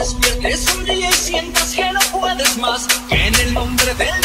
despiertes un día y sientas que no puedes más, que en el nombre del